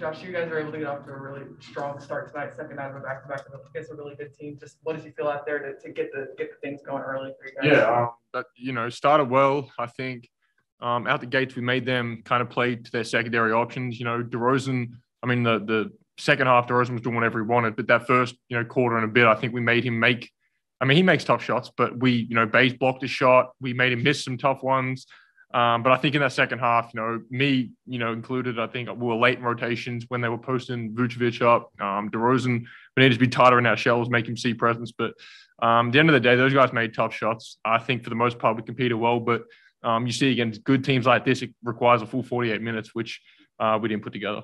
Josh, you guys were able to get off to a really strong start tonight, second out of a back-to-back against a really good team. Just what did you feel out there to, to get the get the things going early for you guys? Yeah, um, you know, started well. I think um, out the gates we made them kind of play to their secondary options. You know, DeRozan. I mean, the the second half DeRozan was doing whatever he wanted, but that first you know quarter and a bit, I think we made him make. I mean, he makes tough shots, but we you know Bays blocked a shot. We made him miss some tough ones. Um, but I think in that second half, you know, me, you know, included, I think we were late in rotations when they were posting Vucevic up. Um, DeRozan, we needed to be tighter in our shells, make him see presence. But um, at the end of the day, those guys made tough shots. I think for the most part, we competed well. But um, you see against good teams like this, it requires a full 48 minutes, which uh, we didn't put together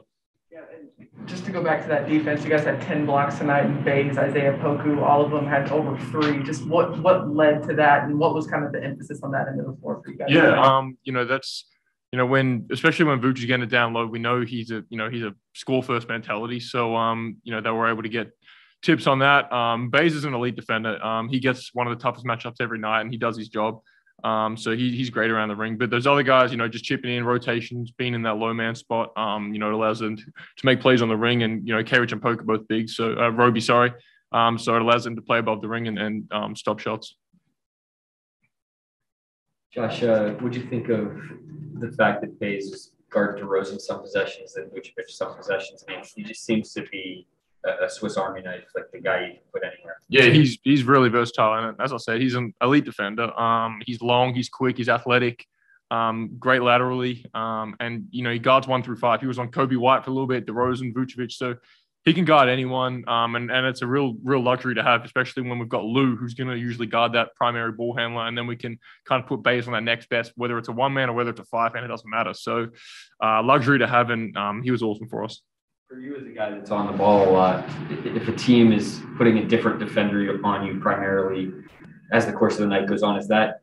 just to go back to that defense, you guys had 10 blocks tonight in Bays, Isaiah Poku, all of them had over three. Just what what led to that and what was kind of the emphasis on that end of the floor for you guys? Yeah, um, you know, that's you know, when especially when Vooch is getting it down low, we know he's a you know, he's a score first mentality. So um, you know, they were able to get tips on that. Um, Bays is an elite defender. Um, he gets one of the toughest matchups every night and he does his job. Um, so he, he's great around the ring. But those other guys, you know, just chipping in rotations, being in that low man spot, um, you know, it allows them to, make plays on the ring. And, you know, K-Rich and Poke are both big. So, uh, Roby, sorry. Um, so it allows them to play above the ring and, and um, stop shots. Josh, uh, what do you think of the fact that Bays is guarded DeRozan some possessions and Vucevic some possessions? I mean, he just seems to be a Swiss Army knife, like the guy you can put anywhere. Yeah, he's he's really versatile, and as I said, he's an elite defender. Um, he's long, he's quick, he's athletic, um, great laterally, um, and you know he guards one through five. He was on Coby White for a little bit, DeRozan, Vucevic, so he can guard anyone, um, and and it's a real real luxury to have, especially when we've got Lou, who's going to usually guard that primary ball handler, and then we can kind of put Bays on that next best, whether it's a one man or whether it's a five man, it doesn't matter. So, uh, luxury to have, and um, he was awesome for us for you as a guy that's on the ball a lot, if a team is putting a different defender upon you primarily as the course of the night goes on, is that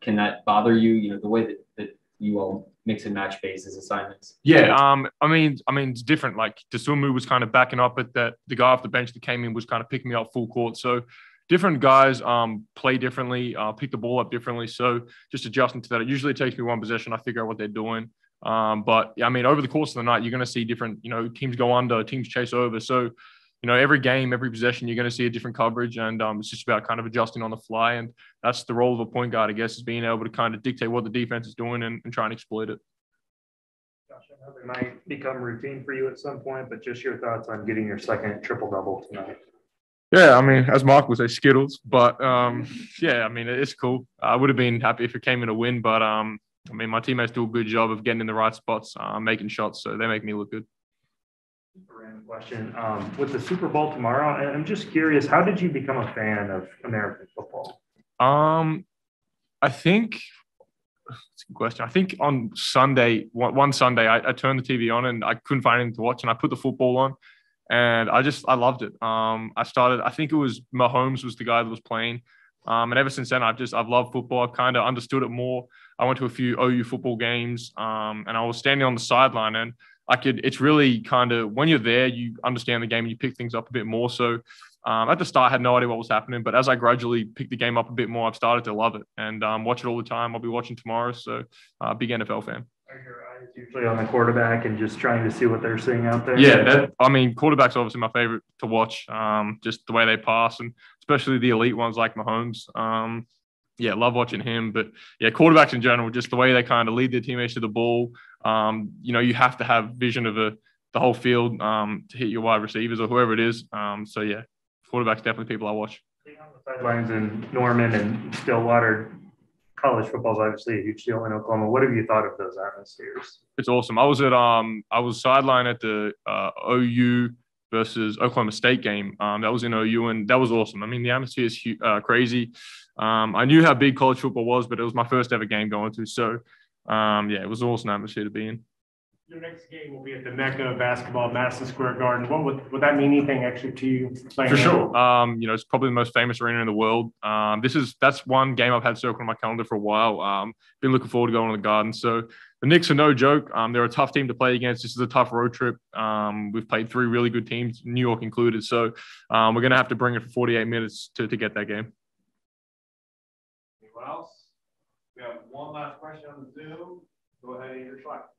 can that bother you? You know, the way that, that you all mix and match bases assignments. Yeah, um, I mean, I mean, it's different. Like Dosunmu was kind of backing up, but that the guy off the bench that came in was kind of picking me up full court. So different guys um, play differently, uh, pick the ball up differently. So just adjusting to that. It usually takes me one possession. I figure out what they're doing. Um, but I mean, over the course of the night, you're going to see different, you know, teams go under, teams chase over. So, you know, every game, every possession, you're going to see a different coverage, and um, it's just about kind of adjusting on the fly. And that's the role of a point guard, I guess, is being able to kind of dictate what the defense is doing and, and try and exploit it. Josh, I know it might become routine for you at some point, but just your thoughts on getting your second triple double tonight. Yeah, I mean, as Mark would say, Skittles. But um, yeah, I mean, it's cool. I would have been happy if it came in a win, but um, I mean, my teammates do a good job of getting in the right spots, uh, making shots, so they make me look good. Random question. Um, with the Super Bowl tomorrow, I'm just curious, how did you become a fan of American football? Um, I think it's a good question. I think on Sunday, one, one Sunday, I, I, turned the TV on and I couldn't find anything to watch, and I put the football on, and I just I loved it. Um, I started. I think it was Mahomes was the guy that was playing. Um, and ever since then, I've just I've loved football. I've kind of understood it more. I went to a few OU football games, um, and I was standing on the sideline, and I could. It's really kind of when you're there, you understand the game and you pick things up a bit more. So um, at the start, I had no idea what was happening, but as I gradually picked the game up a bit more, I've started to love it and um, watch it all the time. I'll be watching tomorrow, so uh, big NFL fan. Are your eyes usually on the quarterback and just trying to see what they're seeing out there? Yeah, that, I mean, quarterback's obviously my favorite to watch. Um, just the way they pass and especially the elite ones like Mahomes. Um, yeah, love watching him. But yeah, quarterbacks in general, just the way they kind of lead their teammates to the ball. Um, you know, you have to have vision of a, the whole field um, to hit your wide receivers or whoever it is. Um, so yeah, quarterbacks definitely people I watch. On the sidelines in Norman and Stillwater, college football is obviously a huge deal in Oklahoma. What have you thought of those atmospheres? It's awesome. I was at um I was sideline at the uh, OU versus Oklahoma State game. Um, that was in OU, and that was awesome. I mean, the atmosphere is uh, crazy. Um, I knew how big college football was, but it was my first ever game going to. So, um, yeah, it was an awesome atmosphere to be in. Your next game will be at the Mecca of basketball, Madison Square Garden. What would, would that mean anything actually to you? For sure. Um, you know, it's probably the most famous arena in the world. Um, this is that's one game I've had circled on my calendar for a while. Um, been looking forward to going to the Garden. So the Knicks are no joke. Um, they're a tough team to play against. This is a tough road trip. Um, we've played three really good teams, New York included. So um, we're going to have to bring it for 48 minutes to, to get that game. Anyone else? We have one last question on the Zoom. Go ahead and your shot.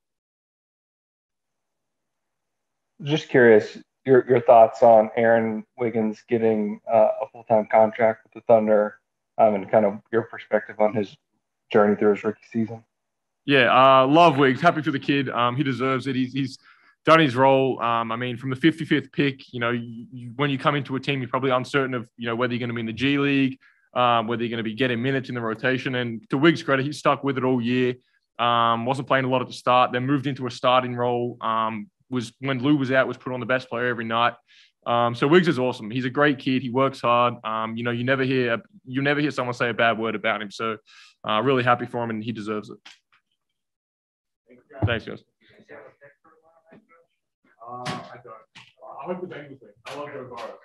Just curious your your thoughts on Aaron Wiggins getting uh, a full time contract with the Thunder, um, and kind of your perspective on his journey through his rookie season. Yeah, uh, love Wiggs. Happy for the kid. Um, he deserves it. He's he's done his role. Um, I mean, from the 55th pick, you know, you, you, when you come into a team, you're probably uncertain of you know whether you're going to be in the G League, um, whether you're going to be getting minutes in the rotation. And to Wiggs' credit, he stuck with it all year. Um, wasn't playing a lot at the start, then moved into a starting role. Um, was when Lou was out, was put on the best player every night. Um, so Wiggs is awesome. He's a great kid. He works hard. Um, you know, you never hear you never hear someone say a bad word about him. So uh, really happy for him, and he deserves it. Thanks, guys. Uh, I don't. I like the Bengals. I love Joe Burrow.